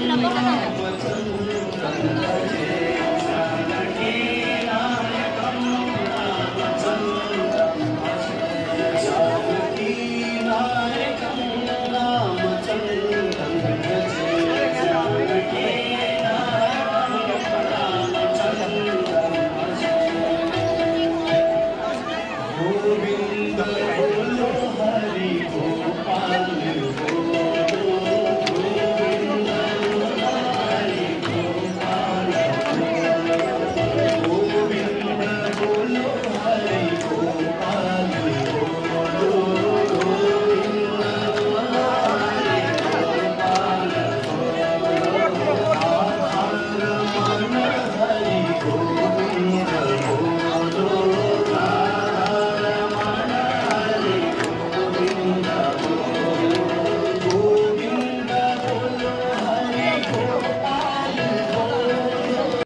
Là một.